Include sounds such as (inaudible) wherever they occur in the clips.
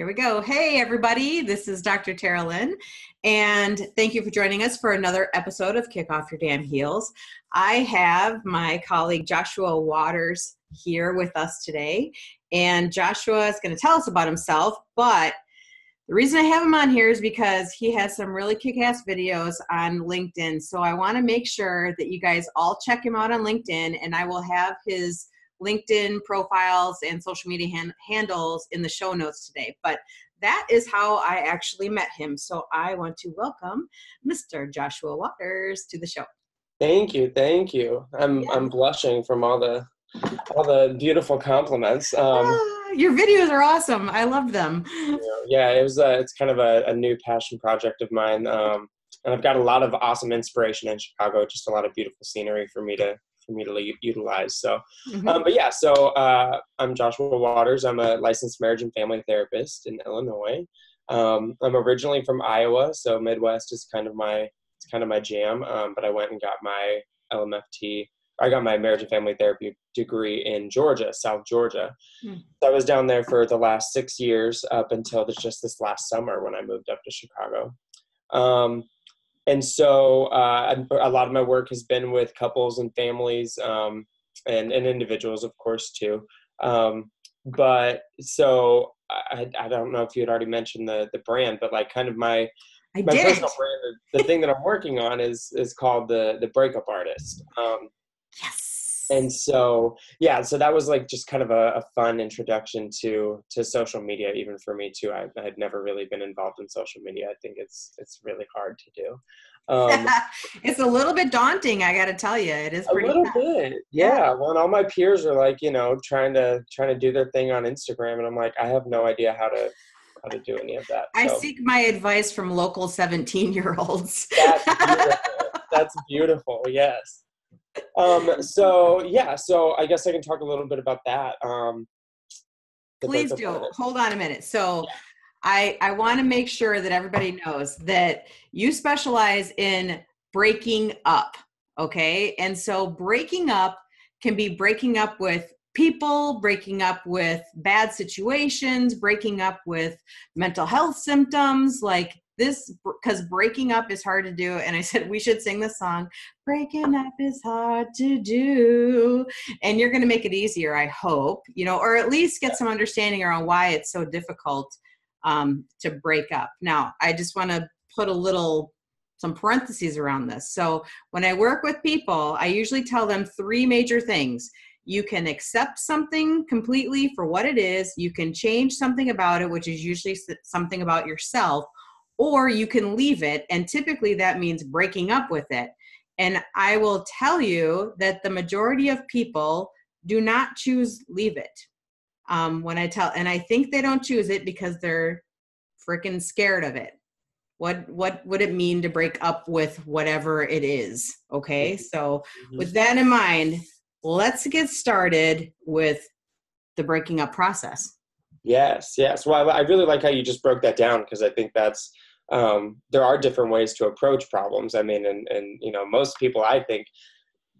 Here we go. Hey, everybody. This is Dr. Teralyn, and thank you for joining us for another episode of Kick Off Your Damn Heels. I have my colleague Joshua Waters here with us today, and Joshua is going to tell us about himself. But the reason I have him on here is because he has some really kick ass videos on LinkedIn. So I want to make sure that you guys all check him out on LinkedIn, and I will have his LinkedIn profiles and social media hand, handles in the show notes today. But that is how I actually met him. So I want to welcome Mr. Joshua Waters to the show. Thank you, thank you. I'm yeah. I'm blushing from all the all the beautiful compliments. Um, ah, your videos are awesome. I love them. yeah, it was. A, it's kind of a, a new passion project of mine, um, and I've got a lot of awesome inspiration in Chicago. Just a lot of beautiful scenery for me to for me to utilize. So, mm-hmm. um, but yeah, so uh, I'm Joshua Waters. I'm a licensed marriage and family therapist in Illinois. Um, I'm originally from Iowa, so Midwest is kind of my it's kind of my jam. Um, but I went and got my LMFT. I got my marriage and family therapy degree in Georgia, South Georgia. Mm. So I was down there for the last six years up until this, just this last summer when I moved up to Chicago. Um, and so uh, a lot of my work has been with couples and families um, and, and individuals of course too. Um, but so I, I don't know if you had already mentioned the the brand but like kind of my I my personal brand the thing that i'm working on is is called the the breakup artist. Um, (laughs) yes and so yeah so that was like just kind of a, a, fun introduction to to social media even for me too. I, I, had never really been involved in social media. I think it's it's really hard to do. Um, (laughs) it's a little bit daunting i gotta tell you it is a little tough. bit yeah. yeah. Well all my peers are like you know trying to trying to do their thing on instagram and i'm like i have no idea how to how to do any of that i seek my advice from local 17 year olds that's (laughs) beautiful. That's beautiful yes um, so yeah, so I guess I can talk a little bit about that. Um, Please do. Hold on a minute. So yeah. I I want to make sure that everybody knows that you specialize in breaking up. Okay, and so breaking up can be breaking up with people, breaking up with bad situations, breaking up with mental health symptoms like this because breaking up is hard to do and i said we should sing the song breaking up is hard to do and you're going to make it easier i hope you know or at least get some understanding around why it's so difficult um, to break up. Now i just want to put a little some parentheses around this. So when i work with people i usually tell them three major things. You can accept something completely for what it is. You can change something about it which is usually something about yourself or you can leave it. And typically that means breaking up with it. And I will tell you that the majority of people do not choose leave it. Um, when I tell, and I think they don't choose it because they're freaking scared of it. What what would it mean to break up with whatever it is? Okay, mm-hmm. so mm-hmm. with that in mind, let's get started with the breaking up process. Yes, yes. Well, I really like how you just broke that down because I think that's um, there are different ways to approach problems. I mean, and, and you know, most people I think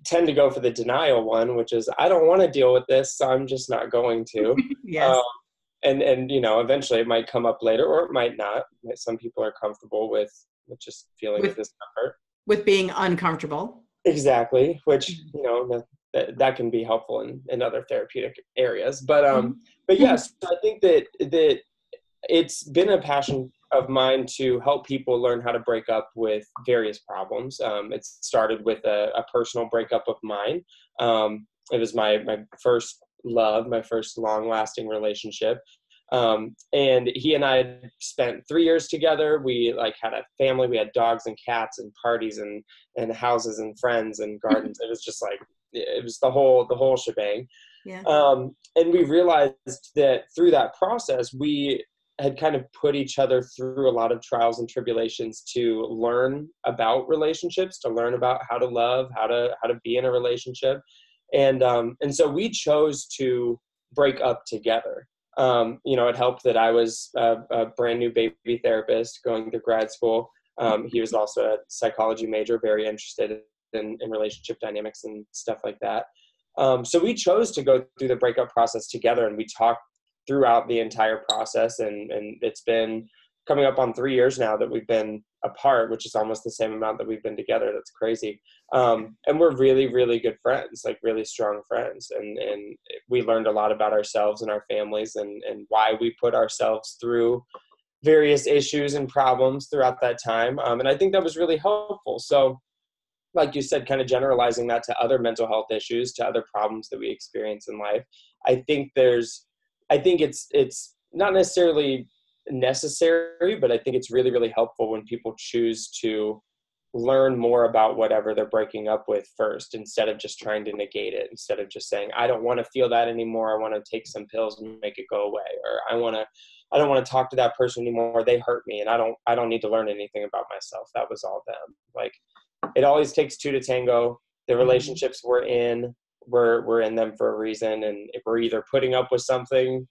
tend to go for the denial one, which is I don't want to deal with this, so I'm just not going to. (laughs) yes. Um, and and you know, eventually it might come up later, or it might not. Some people are comfortable with with just feeling with, discomfort, with being uncomfortable. Exactly, which mm-hmm. you know that that can be helpful in in other therapeutic areas. But um, mm-hmm. but yes, I think that that it's been a passion of mine to help people learn how to break up with various problems. Um, it started with a, a, personal breakup of mine. Um, it was my, my first love, my first long lasting relationship. Um, and he and I had spent three years together. We like had a family. We had dogs and cats and parties and, and houses and friends and (laughs) gardens. it was just like, it was the whole, the whole shebang. Yeah. Um, and we realized that through that process, we had kind of put each other through a lot of trials and tribulations to learn about relationships, to learn about how to love, how to how to be in a relationship, and um, and so we chose to break up together. Um, you know, it helped that I was a, a, brand new baby therapist going to grad school. Um, he was also a psychology major, very interested in, in relationship dynamics and stuff like that. Um, so we chose to go through the breakup process together, and we talked throughout the entire process and and it's been coming up on three years now that we've been apart which is almost the same amount that we've been together. That's crazy. Um, and we're really really good friends like really strong friends. And and we learned a lot about ourselves and our families and and why we put ourselves through various issues and problems throughout that time. Um, and i think that was really helpful. So like you said kind of generalizing that to other mental health issues to other problems that we experience in life i think there's i think it's it's not necessarily necessary but i think it's really really helpful when people choose to learn more about whatever they're breaking up with first instead of just trying to negate it instead of just saying i don't want to feel that anymore i want to take some pills and make it go away or i want to i don't want to talk to that person anymore they hurt me and i don't i don't need to learn anything about myself that was all them like it always takes two to tango. The mm-hmm. relationships we're in, we're we're in them for a reason, and if we're either putting up with something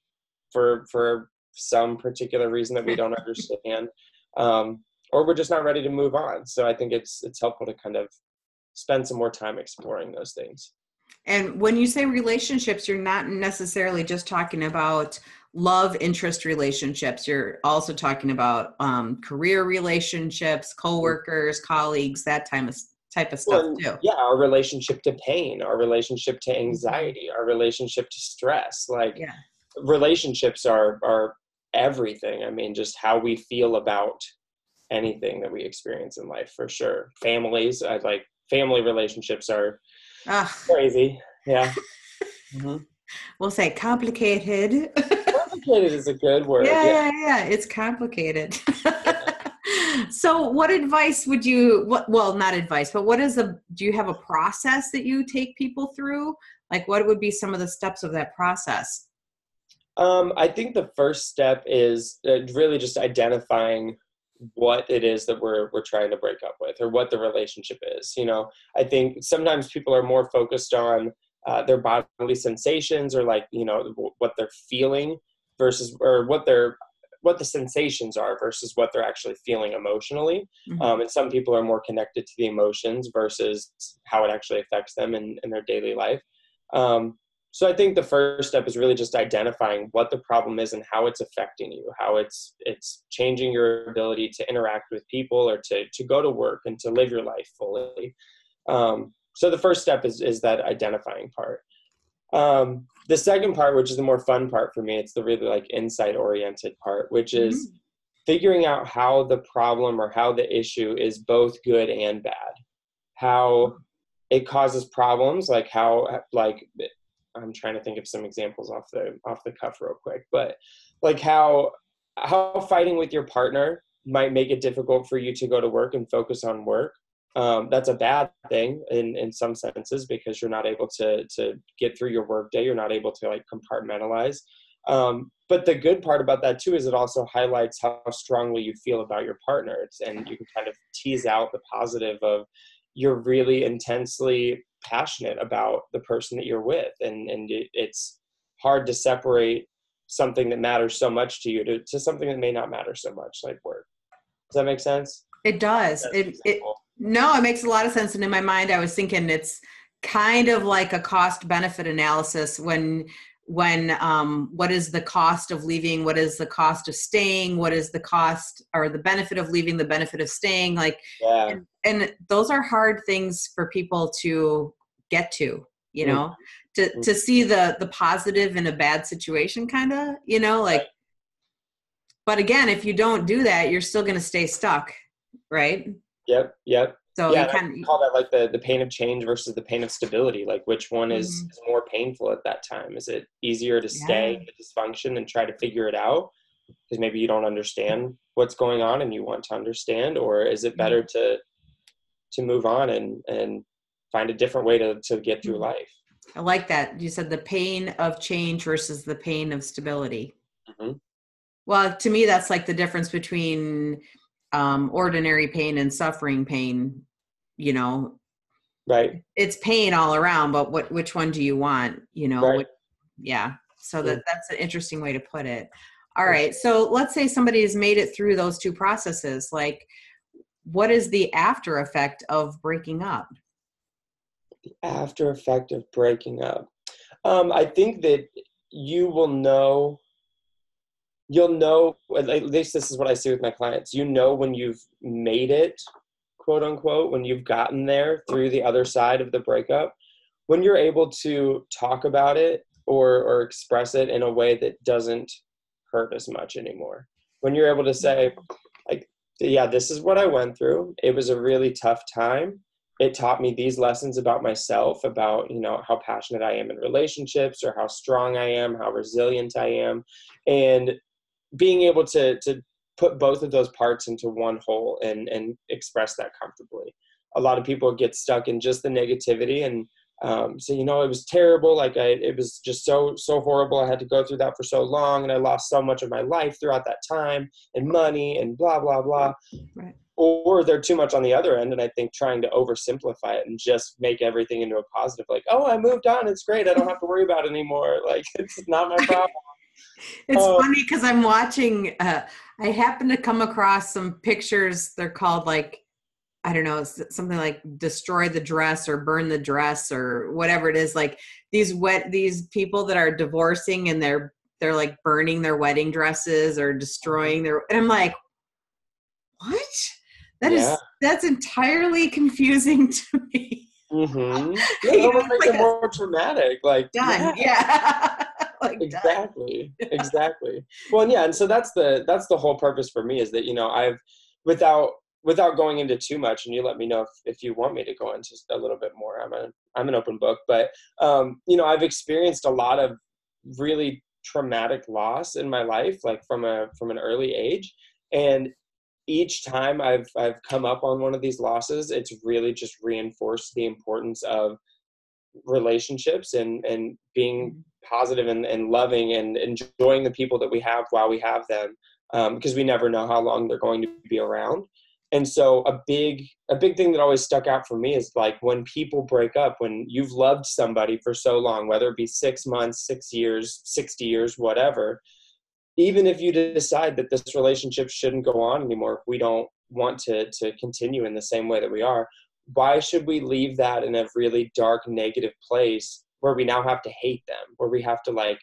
for for some particular reason that we don't (laughs) understand, um, or we're just not ready to move on. So I think it's it's helpful to kind of spend some more time exploring those things. And when you say relationships, you're not necessarily just talking about love interest relationships you're also talking about um, career relationships coworkers colleagues that type of type of stuff well, too yeah our relationship to pain our relationship to mm-hmm. anxiety our relationship to stress like yeah. relationships are are everything i mean just how we feel about anything that we experience in life for sure families i like family relationships are Ugh. crazy yeah (laughs) mm-hmm. we'll say complicated (laughs) complicated is a good word. Yeah, yeah, yeah. yeah. It's complicated. (laughs) so, what advice would you? What? Well, not advice, but what is a? Do you have a process that you take people through? Like, what would be some of the steps of that process? Um, I think the first step is uh, really just identifying what it is that we're we're trying to break up with or what the relationship is you know i think sometimes people are more focused on uh, their bodily sensations or like you know what they're feeling versus or what they're what the sensations are versus what they're actually feeling emotionally. Mm-hmm. Um, and some people are more connected to the emotions versus how it actually affects them in, in their daily life. Um, so I think the first step is really just identifying what the problem is and how it's affecting you, how it's it's changing your ability to interact with people or to to go to work and to live your life fully. Um, so the first step is is that identifying part. Um, the second part, which is the more fun part for me, it's the really like insight oriented part, which is mm-hmm. figuring out how the problem or how the issue is both good and bad. How it causes problems, like how like I'm trying to think of some examples off the off the cuff real quick, but like how how fighting with your partner might make it difficult for you to go to work and focus on work um, that's a bad thing in, in some senses because you're not able to, to get through your workday. You're not able to like compartmentalize. Um, but the good part about that too is it also highlights how strongly you feel about your partner. It's, and you can kind of tease out the positive of you're really intensely passionate about the person that you're with. And, and it, it's hard to separate something that matters so much to you to, to something that may not matter so much like work. Does that make sense? It does. it, it, no, it makes a lot of sense. And in my mind, I was thinking it's kind of like a cost benefit analysis when when um, what is the cost of leaving what is the cost of staying what is the cost or the benefit of leaving the benefit of staying like yeah. and, and those are hard things for people to get to you know mm-hmm. to mm-hmm. to see the the positive in a bad situation kind of you know like but again if you don't do that you're still going to stay stuck right Yep. Yep. So yeah, you can call that like the the pain of change versus the pain of stability. Like which one is, mm-hmm. is more painful at that time? Is it easier to stay yeah. in dysfunction and try to figure it out because maybe you don't understand what's going on and you want to understand, or is it better mm-hmm. to to move on and and find a different way to to get through mm-hmm. life? I like that. You said the pain of change versus the pain of stability. Mm-hmm. Well, to me, that's like the difference between um, ordinary pain and suffering pain you know? Right. It's pain all around but what which one do you want you know? Right. what, yeah. So that that's an interesting way to put it. All right. So let's say somebody has made it through those two processes. Like what is the after effect of breaking up? The after effect of breaking up. Um, i think that you will know you'll know at least this is what i see with my clients you know when you've made it quote unquote when you've gotten there through the other side of the breakup when you're able to talk about it or or express it in a way that doesn't hurt as much anymore. When you're able to say like yeah this is what i went through. It was a really tough time. It taught me these lessons about myself about you know how passionate i am in relationships or how strong i am how resilient i am. And being able to to put both of those parts into one whole and and express that comfortably. A lot of people get stuck in just the negativity and um, so you know it was terrible. Like i it was just so so horrible. I had to go through that for so long and i lost so much of my life throughout that time and money and blah blah blah. Right. or they're too much on the other end and i think trying to oversimplify it and just make everything into a positive like oh i moved on. It's great. I don't have to worry about it anymore. Like (laughs) it's not my problem it's um, funny because i'm watching uh, i happen to come across some pictures they're called like I don't know, something like destroy the dress or burn the dress or whatever it is. Like these wet these people that are divorcing and they're they're like burning their wedding dresses or destroying their and I'm like, what? That yeah. is that's entirely confusing (laughs) to me. Mm-hmm. Yeah, it almost makes like it more traumatic. Like done. Yeah. yeah. (laughs) (laughs) like exactly. (laughs) exactly. Well, yeah, and so that's the that's the whole purpose for me is that you know I've without without going into too much and you let me know if, if you want me to go into a little bit more i'm a i'm an open book but um, you know i've experienced a lot of really traumatic loss in my life like from a from an early age and each time i've i've come up on one of these losses it's really just reinforced the importance of relationships and and being mm-hmm. positive and, and loving and enjoying the people that we have while we have them um, because we never know how long they're going to be around and so a big a big thing that always stuck out for me is like when people break up when you've loved somebody for so long whether it be six months six years 60 years whatever even if you decide that this relationship shouldn't go on anymore if we don't want to to continue in the same way that we are why should we leave that in a really dark negative place where we now have to hate them where we have to like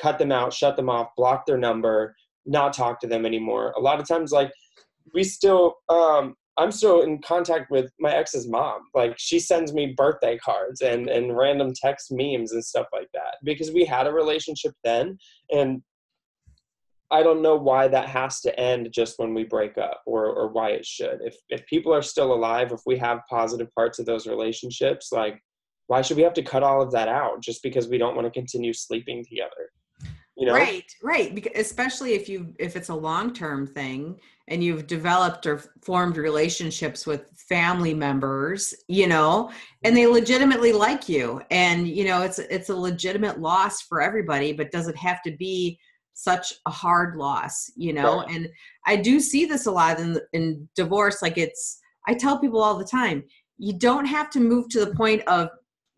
cut them out shut them off block their number not talk to them anymore a lot of times like we still um I'm still in contact with my ex's mom. Like she sends me birthday cards and and random text memes and stuff like that because we had a relationship then and I don't know why that has to end just when we break up or or why it should. If if people are still alive, if we have positive parts of those relationships, like why should we have to cut all of that out just because we don't want to continue sleeping together? You know? Right, right. Because especially if you if it's a long term thing and you've developed or formed relationships with family members, you know, and they legitimately like you, and you know it's it's a legitimate loss for everybody, but does it have to be such a hard loss, you know? Right. And I do see this a lot in in divorce. Like it's I tell people all the time, you don't have to move to the point of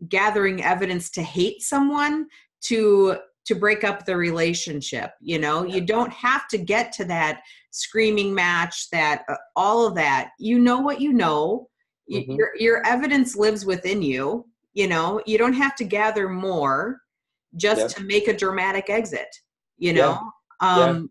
gathering evidence to hate someone to to break up the relationship you know you don't have to get to that screaming match that uh, all of that you know what you know mm-hmm. your your evidence lives within you you know you don't have to gather more just yep. to make a dramatic exit you know yeah. um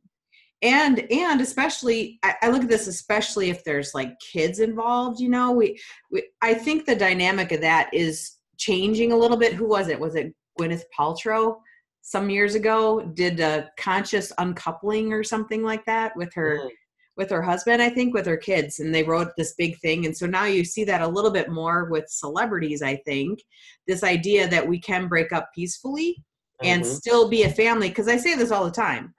yeah. and and especially I, I, look at this especially if there's like kids involved you know we, we i think the dynamic of that is changing a little bit who was it was it gwyneth paltrow some years ago did a conscious uncoupling or something like that with her mm. with her husband i think with her kids and they wrote this big thing and so now you see that a little bit more with celebrities i think this idea that we can break up peacefully mm-hmm. and still be a family because i say this all the time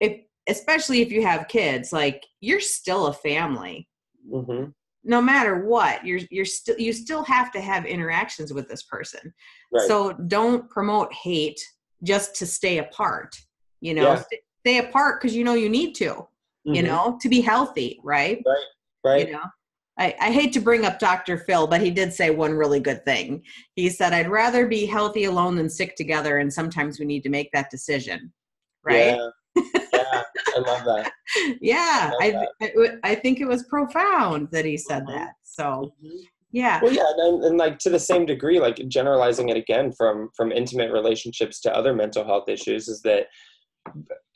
if especially if you have kids like you're still a family mm-hmm. no matter what you're you're still you still have to have interactions with this person right. so don't promote hate just to stay apart you know yeah. stay apart because you know you need to mm-hmm. you know to be healthy right right right you know I, I hate to bring up Dr. Phil, but he did say one really good thing. He said, I'd rather be healthy alone than sick together. And sometimes we need to make that decision. Right? Yeah. yeah I love that. (laughs) yeah. I, I, that. I, I, think it was profound that he said mm-hmm. that. So, mm-hmm yeah well yeah and, and, like to the same degree like generalizing it again from from intimate relationships to other mental health issues is that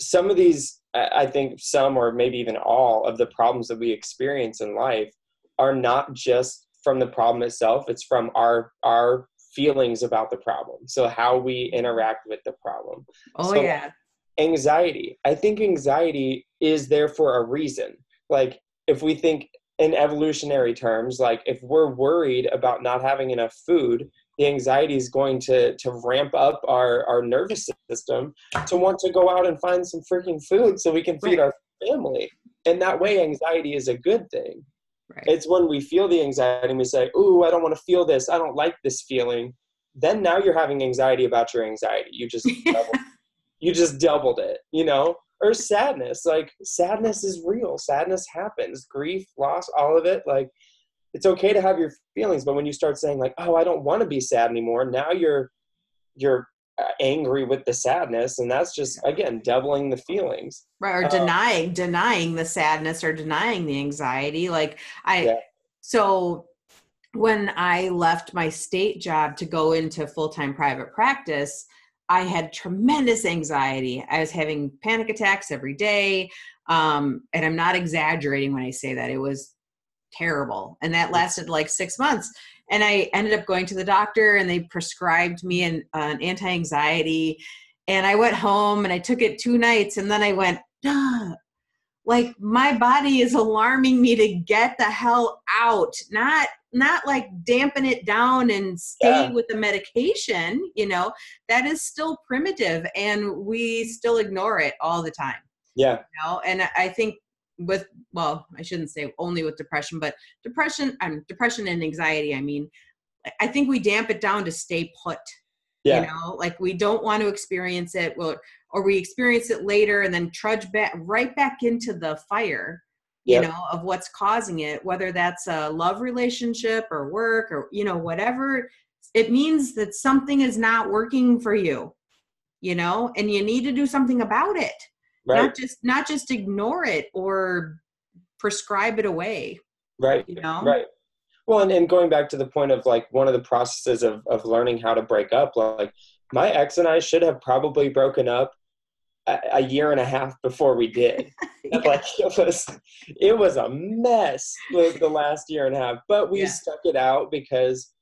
some of these, I think some or maybe even all of the problems that we experience in life are not just from the problem itself, it's from our, our feelings about the problem. So how we interact with the problem. Oh so, yeah. Anxiety. I think anxiety is there for a reason. Like if we think in evolutionary terms, like if we're worried about not having enough food, the anxiety is going to to ramp up our our nervous system to want to go out and find some freaking food so we can feed right. our family. And that way anxiety is a good thing. Right. It's when we feel the anxiety and we say, "Ooh, I don't want to feel this. I don't like this feeling." Then now you're having anxiety about your anxiety. You just (laughs) doubled, you just doubled it, you know? Or sadness. Like sadness is real. Sadness happens. Grief, loss, all of it. Like it's okay to have your feelings, but when you start saying like, "Oh, I don't want to be sad anymore," now you're you're angry with the sadness and that's just again doubling the feelings. Right or uh, denying denying the sadness or denying the anxiety like i yeah. so when i left my state job to go into full-time private practice i had tremendous anxiety. I was having panic attacks every day um, and i'm not exaggerating when i say that it was terrible and that lasted like six months and I ended up going to the doctor and they prescribed me an, an anti-anxiety and I went home and I took it two nights and then I went, Duh. like my body is alarming me to get the hell out, not not like dampen it down and stay yeah. with the medication, you know, that is still primitive and we still ignore it all the time. Yeah. You know? And I think with well i shouldn't say only with depression but depression um, depression and anxiety i mean i think we damp it down to stay put yeah. you know? Like we don't want to experience it well or we experience it later and then trudge back right back into the fire you know of what's causing it whether that's a love relationship or work or you know whatever it means that something is not working for you you know? And you need to do something about it right. not just not just ignore it or prescribe it away right. you know? Right. Well and, and going back to the point of like one of the processes of, of learning how to break up like my ex and i should have probably broken up a, a year and a half before we did. Yeah. (laughs) (laughs) like it was it was a mess the, the last year and a half but we yeah. stuck it out because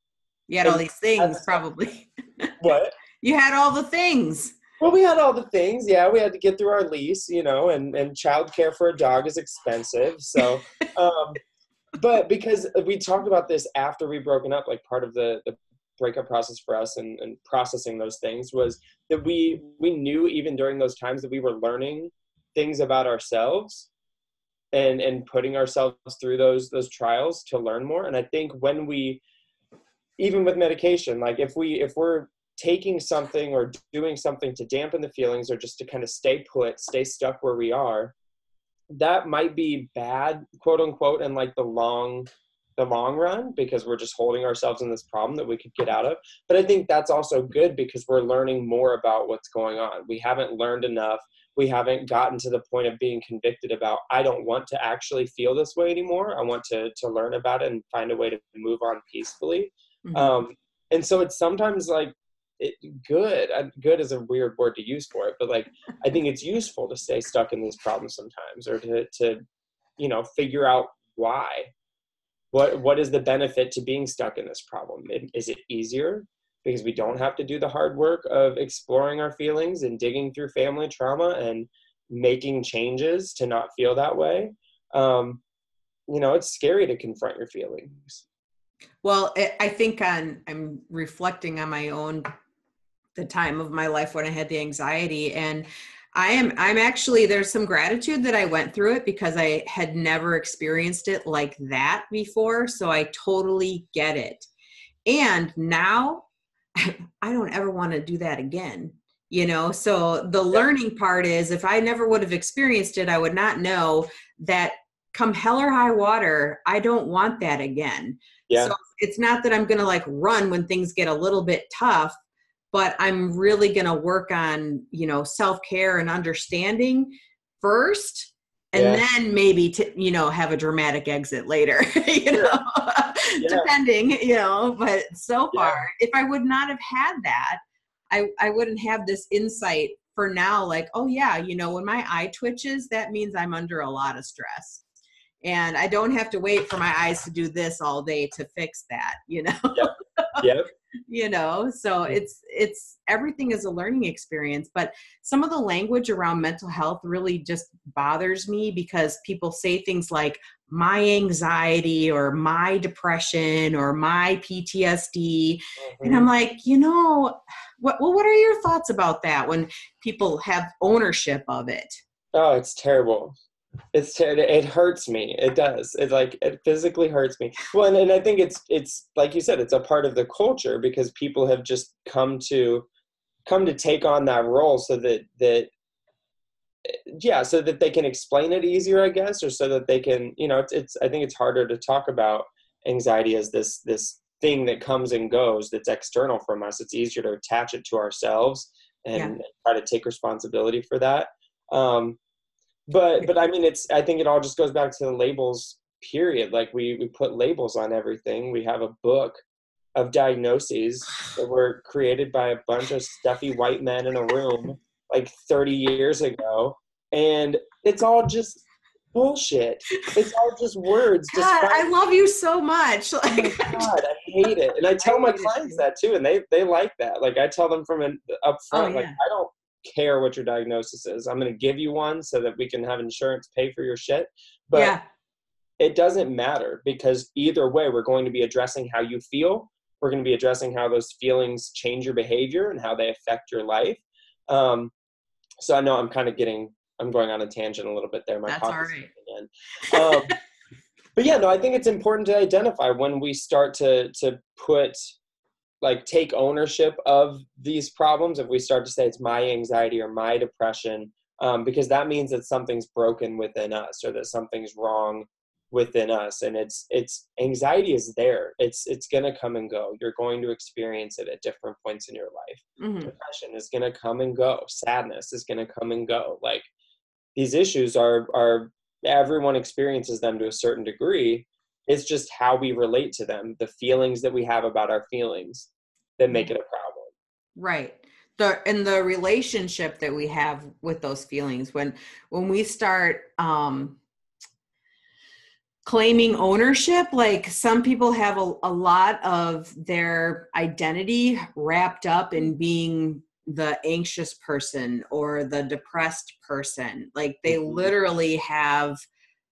you had all these things probably. (laughs) What? You had all the things well, we had all the things. Yeah, we had to get through our lease, you know, and and childcare for a dog is expensive. So, (laughs) um, but because we talked about this after we broken up, like part of the the breakup process for us and, and processing those things was that we we knew even during those times that we were learning things about ourselves and and putting ourselves through those those trials to learn more. And I think when we even with medication, like if we if we're taking something or doing something to dampen the feelings or just to kind of stay put, stay stuck where we are, that might be bad, quote unquote, in like the long the long run because we're just holding ourselves in this problem that we could get out of. But I think that's also good because we're learning more about what's going on. We haven't learned enough. We haven't gotten to the point of being convicted about I don't want to actually feel this way anymore. I want to to learn about it and find a way to move on peacefully. Mm-hmm. Um, and so it's sometimes like it, good good is a weird word to use for it but like i think it's useful to stay stuck in these problems sometimes or to to you know figure out why. What what is the benefit to being stuck in this problem? Is it easier because we don't have to do the hard work of exploring our feelings and digging through family trauma and making changes to not feel that way? Um, you know it's scary to confront your feelings. Well i think on i'm reflecting on my own the time of my life when I had the anxiety and I am I'm actually there's some gratitude that I went through it because I had never experienced it like that before so I totally get it. And now (laughs) I don't ever want to do that again. You know, so the learning part is if I never would have experienced it, I would not know that come hell or high water, I don't want that again. Yeah. So it's not that I'm going to like run when things get a little bit tough but i'm really going to work on you know self-care and understanding first and yeah. then maybe to you know have a dramatic exit later (laughs) you know yeah. depending you know but so far yeah. if i would not have had that i i wouldn't have this insight for now like oh yeah you know when my eye twitches that means i'm under a lot of stress and i don't have to wait for my eyes to do this all day to fix that (laughs) you know yep, yep. you know so it's it's everything is a learning experience but some of the language around mental health really just bothers me because people say things like my anxiety or my depression or my PTSD mm-hmm. and I'm mm-hmm. like you know what well what are your thoughts about that when people have ownership of it oh it's terrible it's ter- it hurts me. It does. It like it physically hurts me. Well and, and i think it's it's like you said it's a part of the culture because people have just come to come to take on that role so that that yeah so that they can explain it easier i guess or so that they can you know it's, it's i think it's harder to talk about anxiety as this this thing that comes and goes that's external from us. It's easier to attach it to ourselves and yeah. try to take responsibility for that. Um, but but i mean it's i think it all just goes back to the labels period. Like we we put labels on everything. We have a book of diagnoses that were created by a bunch of stuffy white men in a room like 30 years ago. And it's all just bullshit. It's all just words God, i love you so much. Oh like, oh God, i hate it. And i (laughs) tell I my clients that too and they they like that. Like i tell them from an up oh, front oh, yeah. like i don't care what your diagnosis is. I'm going to give you one so that we can have insurance pay for your shit. But yeah. it doesn't matter because either way, we're going to be addressing how you feel. We're going to be addressing how those feelings change your behavior and how they affect your life. Um, so I know I'm kind of getting, I'm going on a tangent a little bit there. My That's all right. Um, (laughs) but yeah, no, I think it's important to identify when we start to to put like take ownership of these problems if we start to say it's my anxiety or my depression um, because that means that something's broken within us or that something's wrong within us and it's it's anxiety is there. It's it's going to come and go. You're going to experience it at different points in your life. Mm-hmm. depression is going to come and go. Sadness is going to come and go. Like these issues are are everyone experiences them to a certain degree it's just how we relate to them, the feelings that we have about our feelings that make it a problem. Right. The and the relationship that we have with those feelings when when we start um claiming ownership like some people have a, a lot of their identity wrapped up in being the anxious person or the depressed person like they mm-hmm. literally have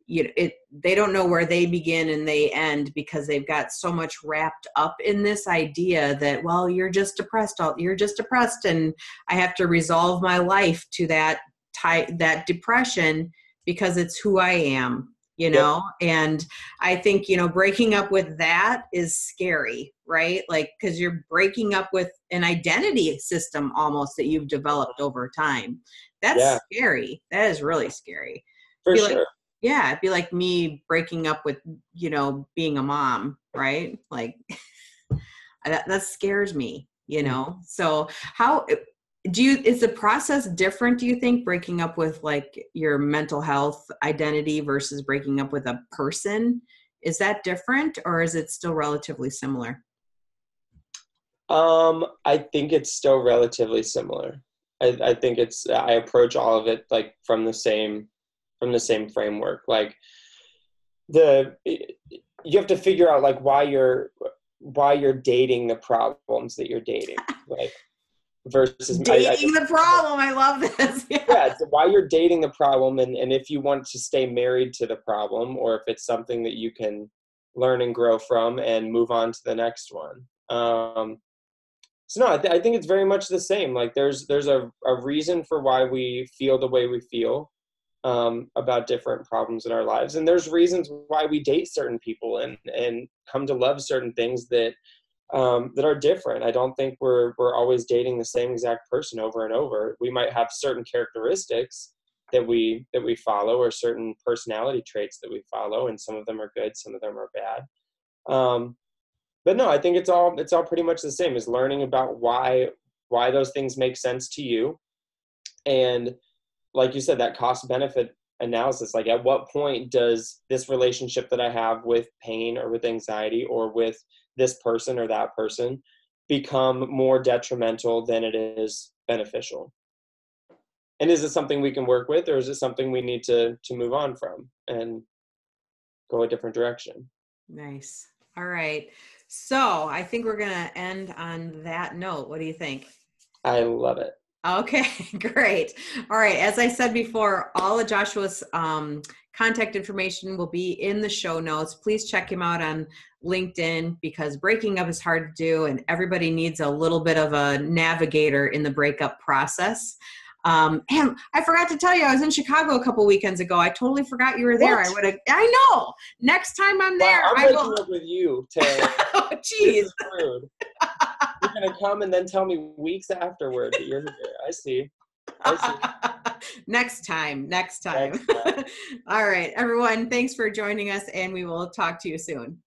you know it they don't know where they begin and they end because they've got so much wrapped up in this idea that well you're just depressed all you're just depressed and i have to resolve my life to that type that depression because it's who i am you know? Yep. and i think you know breaking up with that is scary right? Like because you're breaking up with an identity system almost that you've developed over time. That's yeah. scary. That is really scary. For sure like, yeah it'd be like me breaking up with you know being a mom right? Like (laughs) that, that scares me you mm-hmm. know? So how eh, do you is the process different do you think breaking up with like your mental health identity versus breaking up with a person? Is that different or is it still relatively similar? Um i think it's still relatively similar. I, I think it's i approach all of it like from the same from the same framework. Like the you have to figure out like why you're why you're dating the problems that you're dating (laughs) like versus dating I, I, the problem. I love this. (laughs) Yeah, yeah why you're dating the problem and, and if you want to stay married to the problem or if it's something that you can learn and grow from and move on to the next one. Um, so no I, th- I think it's very much the same. Like there's there's a, a reason for why we feel the way we feel um, about different problems in our lives. And there's reasons why we date certain people and and come to love certain things that um, that are different. I don't think we're we're always dating the same exact person over and over. We might have certain characteristics that we that we follow or certain personality traits that we follow, and some of them are good, some of them are bad. Um, but no, I think it's all it's all pretty much the same. Is learning about why why those things make sense to you, and like you said, that cost benefit analysis. Like, at what point does this relationship that I have with pain or with anxiety or with this person or that person become more detrimental than it is beneficial? and is it something we can work with or is it something we need to to move on from and go a different direction? Nice. All right. So i think we're gonna end on that note. What do you think? I love it Okay, (laughs) great. All right. As I said before, all of Joshua's um, contact information will be in the show notes. Please check him out on LinkedIn because breaking up is hard to do, and everybody needs a little bit of a navigator in the breakup process. Um, and I forgot to tell you, I was in Chicago a couple weekends ago. I totally forgot you were there. What? I would have. I know. Next time I'm there, well, I'm I will. With you, (laughs) Taylor. oh, jeez. (laughs) You're gonna come and then tell me weeks afterward that you're here. I see. I see. (laughs) next time. Next time. Next time. (laughs) All right, everyone. Thanks for joining us, and we will talk to you soon.